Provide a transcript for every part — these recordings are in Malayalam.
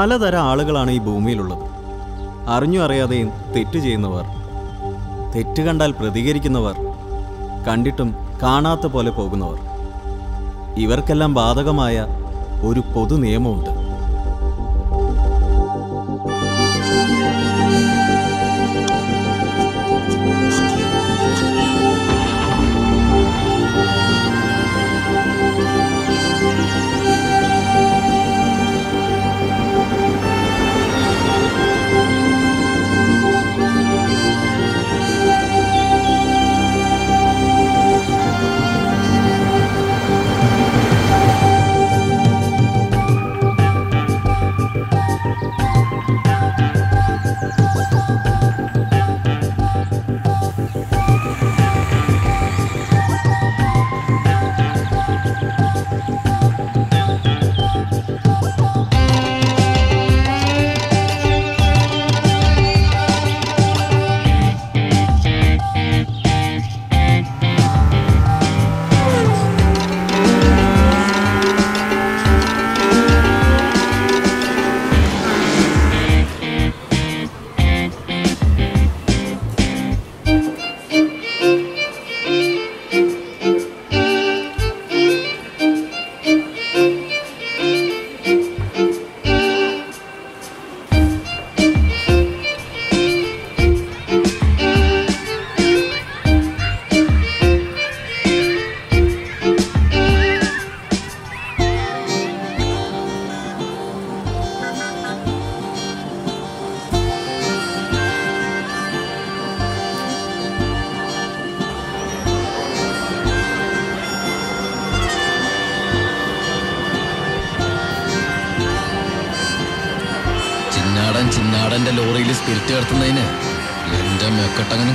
പലതരം ആളുകളാണ് ഈ ഭൂമിയിലുള്ളത്. അറിഞ്ഞു അറിയാതെയും തെറ്റ് ചെയ്യുന്നവർ തെറ്റ് കണ്ടാൽ പ്രതികരിക്കുന്നവർ കണ്ടിട്ടും കാണാത്ത പോലെ പോകുന്നവർ. ഇവർക്കെല്ലാം ബാധകമായ ഒരു പൊതു നിയമമുണ്ട്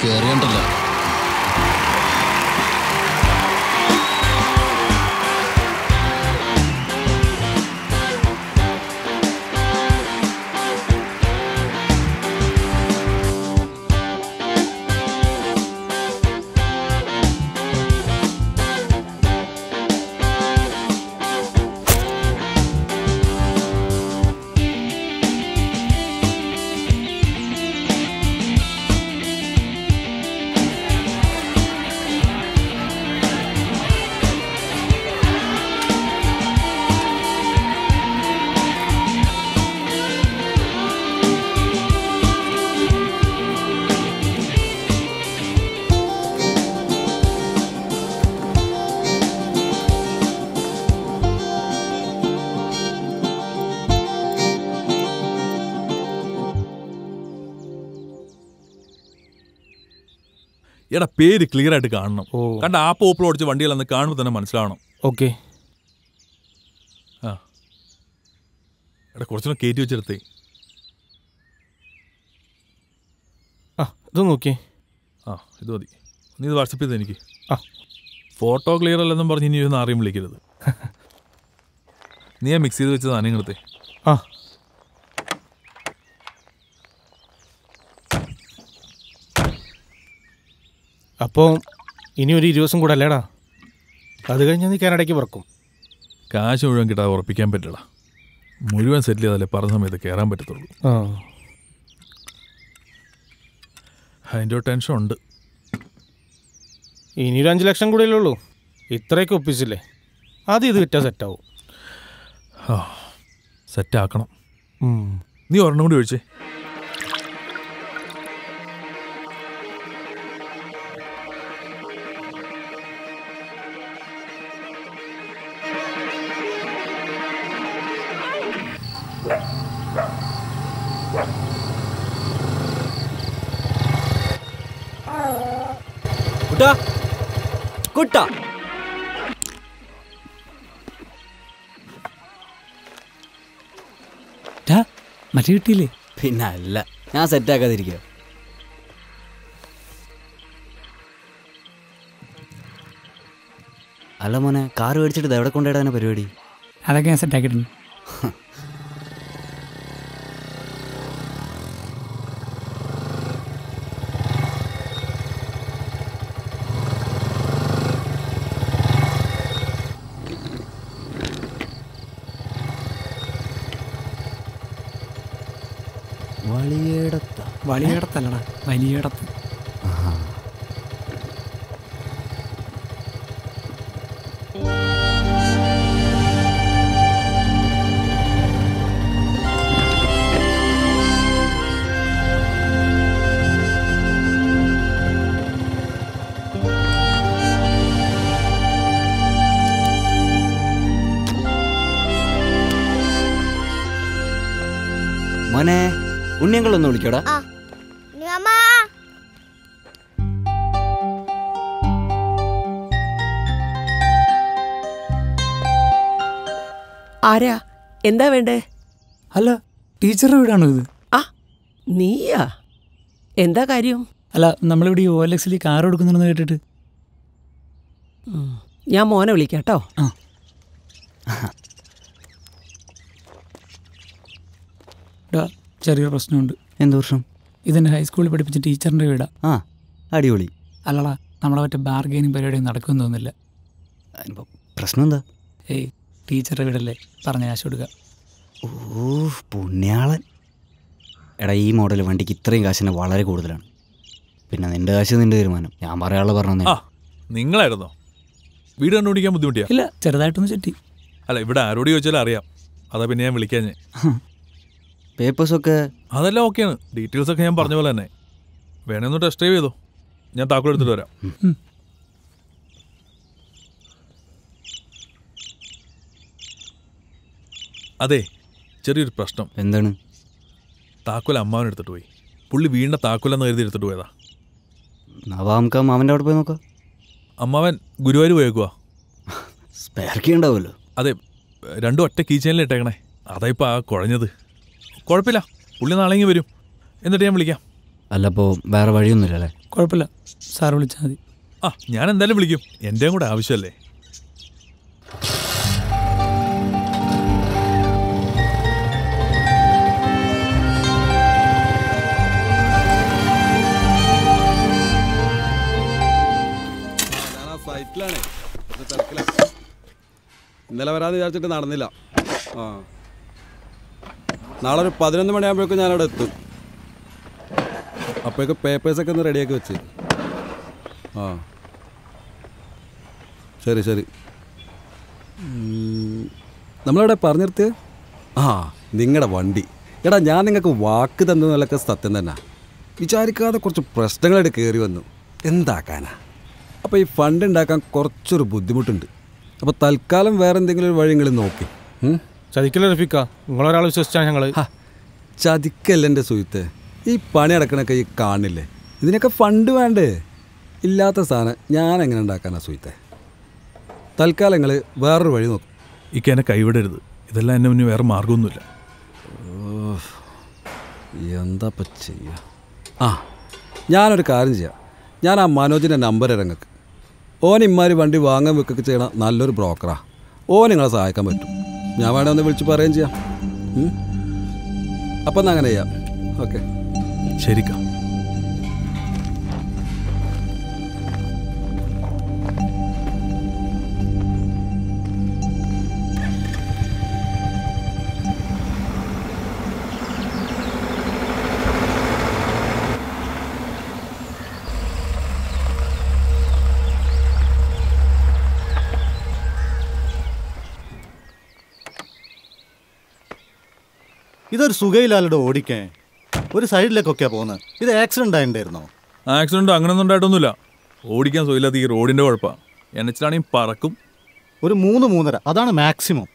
മെക്കട്ടങ്ങനെ എടാ പേര് ക്ലിയർ ആയിട്ട് കാണണം. കണ്ട ആ ഓടിച്ച് ഓടിച്ച വണ്ടികളെന്ന് കാണുമ്പോൾ തന്നെ മനസ്സിലാവണം. ഓക്കെ. ആ. എടാ കുറച്ചുകൂടെ കയറ്റി വെച്ചെടുത്തേ ആ ഇത് നോക്കിയേ. ആ ഇത് മതി. നീ ഇത് വാട്സപ്പ് ചെയ്ത് എനിക്ക്. ആ. ഫോട്ടോ ക്ലിയർ അല്ലെന്നും പറഞ്ഞ് ഇനി ഒന്ന് ആരെയും വിളിക്കരുത്. നീ ആ മിക്സ് ചെയ്ത് വെച്ച സാധനങ്ങളത്തെ ആ. അപ്പോൾ ഇനി ഒരു ഇരുപത് ദിവസം കൂടെ അല്ലേടാ? അത് കഴിഞ്ഞാൽ നീ കാനഡയ്ക്ക് പറക്കും. കാശ് മുഴുവൻ കിട്ടാതെ ഉറപ്പിക്കാൻ പറ്റില്ല മുഴുവൻ സെറ്റിൽ ചെയ്താലേ പറഞ്ഞ സമയത്ത് കയറാൻ പറ്റത്തുള്ളൂ. ആ. അതിന്റെ ഒരു ടെൻഷൻ ഉണ്ട്. ഇനി ഒരു അഞ്ച് ലക്ഷം കൂടെ ഉള്ളൂ. ഇത്രയൊക്കെ ഒപ്പിച്ചില്ലേ? അത് ഇത് വിറ്റാൽ സെറ്റാവും സെറ്റാക്കണം നീ ഒരെണ്ണം കൂടി ഒഴിച്ചേ. കുട്ടാ. കുട്ടാ. മറ്റേ കിട്ടിയില്ലേ? പിന്നെ അല്ല ഞാൻ സെറ്റാക്കാതിരിക്കുക അല്ല മോനെ കാർ മേടിച്ചിട്ട് എവിടെ കൊണ്ടുപോയിടാനാ പരിപാടി? അതൊക്കെ ഞാൻ സെറ്റാക്കിയിട്ടുണ്ട് വലിയടത്ത് മോനെ ഉണ്ണിയങ്കളൊന്ന് വിളിക്കോടാ. ആരാ? എന്താ വേണ്ടേ? അല്ല ടീച്ചറുടെ വീടാണോ ഇത്? ആ നീയാ. എന്താ കാര്യം? അല്ല നമ്മളിവിടെ ഈ ഓലക്സിൽ എൽ എക്സിൽ കാർ കൊടുക്കുന്നുണ്ടെന്ന് കേട്ടിട്ട്. ഞാൻ മോനെ വിളിക്കാം കേട്ടോ. ചെറിയൊരു പ്രശ്നമുണ്ട്. എന്ത് വർഷം ഇതെന്നെ ഹൈസ്കൂളിൽ പഠിപ്പിച്ച ടീച്ചറിന്റെ വീടാ. ആ അടിപൊളി. അല്ലടാ നമ്മളെ മറ്റേ ബാർഗെയിനിങ് പരിപാടി നടക്കുമെന്ന് തോന്നുന്നില്ല. പ്രശ്നം എന്താ? ഏയ് ടീച്ചറുടെ വീടല്ലേ? പറഞ്ഞ കാശ് കൊടുക്കുക ഓ പുണ്യാളൻ. എടാ ഈ മോഡൽ വണ്ടിക്ക് ഇത്രയും കാശിന് വളരെ കൂടുതലാണ്. പിന്നെ നിന്റെ കാശ് നിന്റെ തീരുമാനം. ഞാൻ പറയാനുള്ള പറഞ്ഞു ആ നിങ്ങളായിരുന്നോ? വീട് കണ്ടുപിടിക്കാൻ ബുദ്ധിമുട്ടിയാ? ഇല്ല ചെറുതായിട്ടൊന്ന് ചുറ്റി അല്ല ഇവിടെ ആരോട് ചോദിച്ചാലും അറിയാം. അതാ പിന്നെ ഞാൻ വിളിക്കാൻ ഞാൻ. പേപ്പേഴ്സൊക്കെ അതെല്ലാം ഓക്കെയാണ്. ഡീറ്റെയിൽസ് ഒക്കെ ഞാൻ പറഞ്ഞ പോലെ തന്നെ. വേണേ ഒന്ന് ടെസ്റ്റ് ഡ്രൈവ് ചെയ്തോ? ഞാൻ താക്കോൽ എടുത്തിട്ട് വരാം. അതെ ചെറിയൊരു പ്രശ്നം. എന്താണ്? താക്കോൽ അമ്മാവൻ എടുത്തിട്ട് പോയി. പുള്ളി വീണ്ട താക്കോലെന്ന് കരുതി എടുത്തിട്ട് പോയതാ. നവാംക്ക മാമന്റെ അവിടെ പോയി നോക്കാം. അമ്മാവൻ ഗുരുവായൂർ പോയേക്കുവാ. സ്പെയർ കീ ഉണ്ടാവുമല്ലോ. അതെ രണ്ടും ഒറ്റ കീച്ചനിൽ ഇട്ടേക്കണേ. അതാ ഇപ്പം ആ കുഴഞ്ഞത്. കുഴപ്പമില്ല പുള്ളി നാളെ ഇങ്ങ് വരും. എന്നിട്ട് ഞാൻ വിളിക്കാം. അല്ല അപ്പോൾ വേറെ വഴിയൊന്നുമില്ല അല്ലേ കുഴപ്പമില്ല സാർ വിളിച്ചാൽ മതി. ആ ഞാൻ എന്തായാലും വിളിക്കും. എന്റെയും കൂടെ ആവശ്യമല്ലേ? വരാന്ന് വിചാരിച്ചിട്ട് നടന്നില്ല. ആ. നാളെ ഒരു പതിനൊന്ന് മണിയാകുമ്പോഴേക്കും ഞാനവിടെ എത്തും. അപ്പോഴേക്ക് പേപ്പേഴ്സൊക്കെ ഒന്ന് റെഡിയാക്കി വെച്ച്. ആ. ശരി ശരി. നമ്മളവിടെ പറഞ്ഞു നിർത്തിയത് ആ നിങ്ങളുടെ വണ്ടി. എടാ ഞാൻ നിങ്ങൾക്ക് വാക്ക് തന്നതിലൊക്കെ സത്യം തന്നെ. വിചാരിക്കാതെ കുറച്ച് പ്രശ്നങ്ങളായിട്ട് കയറി വന്നു. എന്താക്കാനാ അപ്പോൾ ഈ ഫണ്ട് ഉണ്ടാക്കാൻ കുറച്ചൊരു ബുദ്ധിമുട്ടുണ്ട്. അപ്പോൾ തൽക്കാലം വേറെ എന്തെങ്കിലും ഒരു വഴി നോക്കി? ചതിക്കല്ലേ റഫീക്ക നിങ്ങളൊരാൾ വിശ്വസിച്ചാണ് ഞങ്ങൾ ചതിക്കല്ല എന്റെ സുഹൃത്തെ? ഈ പണി അടക്കണൊക്കെ ഈ കാണില്ലേ? ഇതിനൊക്കെ ഫണ്ട് വേണ്ടേ? ഇല്ലാത്ത സാധനം ഞാൻ എങ്ങനെ ഉണ്ടാക്കാനാ സുഹൃത്തെ? തൽക്കാലം നിങ്ങൾ വേറൊരു വഴി നോക്കും. ഇക്ക് എന്നെ കൈവിടരുത്. ഇതെല്ലാം എന്നെ മുന്നിൽ വേറെ മാർഗമൊന്നുമില്ല എന്താ ചെയ്യുക ആ ഞാനൊരു കാര്യം ചെയ്യാം. ഞാൻ ആ മനോജിന്റെ നമ്പർ ഇറങ്ങക്ക്. ഓൻ ഇമ്മാരി വണ്ടി വാങ്ങാൻ വെക്കൊക്കെ ചെയ്യണ നല്ലൊരു ബ്രോക്കറാ ഓൻ നിങ്ങളെ സഹായിക്കാൻ പറ്റും. ഞാൻ വേണേ ഒന്ന് വിളിച്ച് പറയുകയും ചെയ്യാം? അപ്പം അങ്ങനെ ചെയ്യാം. ഓക്കെ. ശരിക്കാ. ഇതൊരു സുഖയില്ലാലോ ഓടിക്കേ ഒരു സൈഡിലേക്കൊക്കെയാ പോകുന്നത് ഇത് ആക്സിഡന്റ് ആയിട്ടുണ്ടായിരുന്നോ? ആക്സിഡന്റ് അങ്ങനെയൊന്നും ഉണ്ടായിട്ടൊന്നുമില്ല. ഓടിക്കാൻ സുഖമില്ലാത്ത ഈ റോഡിന്റെ കുഴപ്പമാണ് എണ്ണച്ചിലാണെങ്കിൽ പറക്കും. ഒരു മൂന്ന് മൂന്നര. അതാണ് മാക്സിമം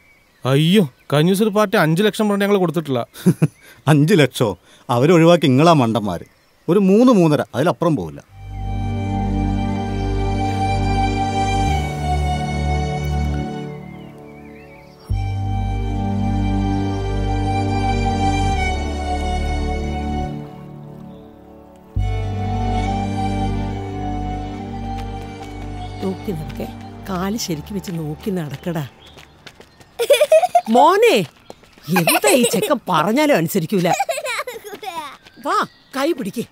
അയ്യോ കഴിഞ്ഞ ഒരു പാർട്ടി അഞ്ച് ലക്ഷം പറഞ്ഞ് ഞങ്ങൾ കൊടുത്തിട്ടില്ല. അഞ്ച് ലക്ഷോ? അവരൊഴിവാക്കി ഇങ്ങളാ മണ്ടന്മാർ ഒരു മൂന്ന് മൂന്നര. അതിലപ്പുറം പോവില്ല. കാൽ ശരിക്കും വെച്ച് നോക്കി നടക്കടാ. മോനെ എന്താ ഈ ചെക്കൻ പറഞ്ഞാലും അനുസരിക്കൂല. വാ കൈ പിടിക്കേ.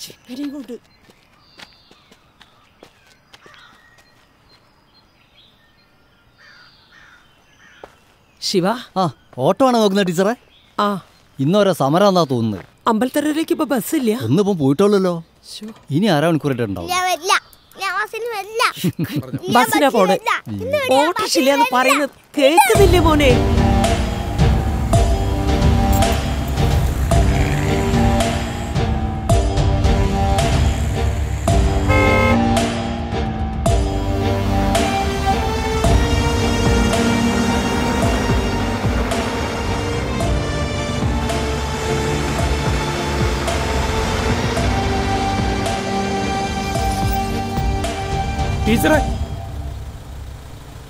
ചെക്കനെയും കൊണ്ട് ശിവ? ആ ഓട്ടോ ആണോ നോക്കുന്നത് ടീച്ചറെ? ആ. ഇന്നോരോ എന്നാ തോന്നുന്നത്? അമ്പലത്തറയിലേക്ക് ഇപ്പൊ ബസ്സില്ല ഒന്നിപ്പം പോയിട്ടുള്ളല്ലോ ഇനി ആരാ മണിക്കൂറായിട്ട് ഉണ്ടാവും? ബസ്സിന് പോണേ? ഓട്ടോറിക്ഷയില്ല എന്ന് പറയുന്നത് കേൾക്കുന്നില്ലേ മോനെ?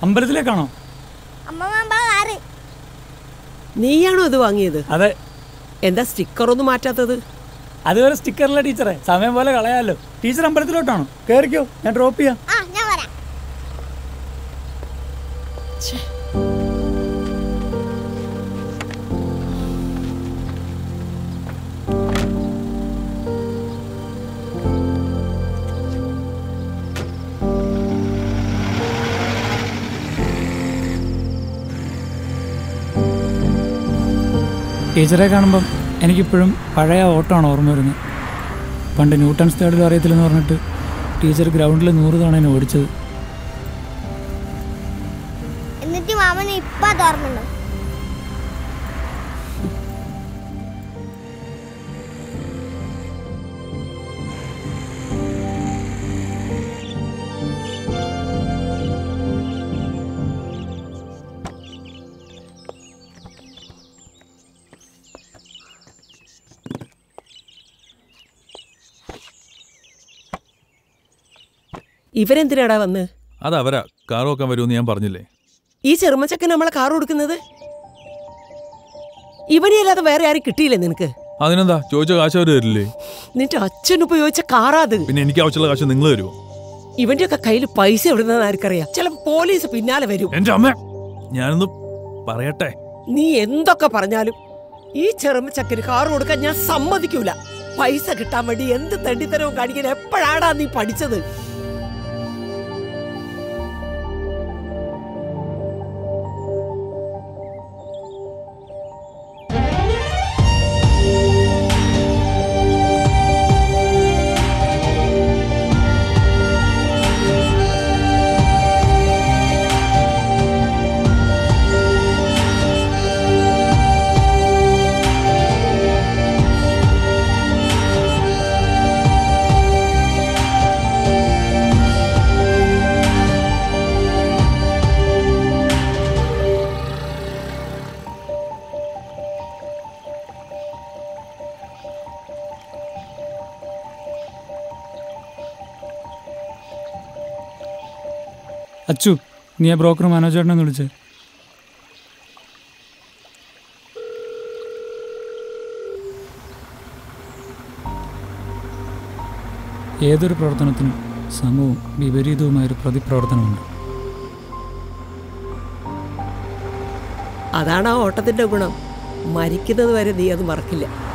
അമ്പലത്തിലേക്കാണോ? നീയാണോ ഇത് വാങ്ങിയത്? അതെ. എന്താ സ്റ്റിക്കർ ഒന്നും മാറ്റാത്തത്? അതുവരെ സ്റ്റിക്കറില്ല ടീച്ചറെ. സമയം പോലെ കളയാലോ. ടീച്ചർ അമ്പലത്തിലോട്ടാണോ? കേറിക്കോ. ഞാൻ ഡ്രോപ്പ് ചെയ്യാം. ടീച്ചറെ കാണുമ്പം എനിക്കിപ്പോഴും പഴയ ഓട്ടമാണ് ഓർമ്മ വരുന്നത്. പണ്ട് ന്യൂട്ടൺ സ്റ്റേഡിൽ അറിയത്തില്ലെന്ന് പറഞ്ഞിട്ട് ടീച്ചർ ഗ്രൗണ്ടിൽ നൂറ് തവണ എന്നെ ഓടിച്ചത്. എന്നിട്ട് മാമന് ഇപ്പം ഓർമ്മയുണ്ടോ? ഇവരെന്തിനാടാ വന്ന്? അത് അവരാ കാർ നോക്കാൻ വരുമെന്ന് ഞാൻ പറഞ്ഞില്ലേ? ഈ ചെറുമച്ചക്കൻ നമ്മളെ കാർ കൊടുക്കുന്നത്? ഇവനെ അല്ലാതെ വേറെ ആരും കിട്ടിയില്ലേ നിനക്ക്? അതിനെന്താ? ചോദിച്ച കാശ് അവർ തരില്ലേ? നിന്റെ അച്ഛൻ ഉപയോഗിച്ച കാറാത്. പിന്നെ എനിക്ക് ആവശ്യമുള്ള കാശ് നിങ്ങൾ തരുമോ? ഇവന്റെ ഒക്കെ കയ്യിൽ പൈസ എവിടുന്ന ആർക്കറിയാം. ചില പോലീസ് പിന്നാലെ വരും. എന്റെ അമ്മ ഞാനൊന്ന് പറയട്ടെ? നീ എന്തൊക്കെ പറഞ്ഞാലും ഈ ചെറുമച്ചക്കന് കാർ കൊടുക്കാൻ ഞാൻ സമ്മതിക്കൂല. പൈസ കിട്ടാൻ വേണ്ടി എന്ത് തണ്ടിത്തരവും കാണിക്കാൻ എപ്പോഴാടാ നീ പഠിച്ചത്? അച്ചു നീ ആ ബ്രോക്കർ മനോജേട്ടനെ ഒന്ന് ഏതൊരു പ്രവർത്തനത്തിനും സമവും വിപരീതവുമായൊരു പ്രതിപ്രവർത്തനമുണ്ട്. അതാണ് ആ ഓട്ടത്തിന്റെ ഗുണം. മരിക്കുന്നത് വരെ നീ അത് മറക്കില്ല.